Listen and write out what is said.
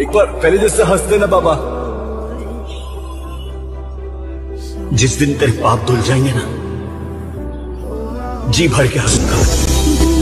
एक बार पहले जैसे हंस देना बाबा। जिस दिन तेरे पाप धुल जाएँगे ना, जी भर के हंसूँगा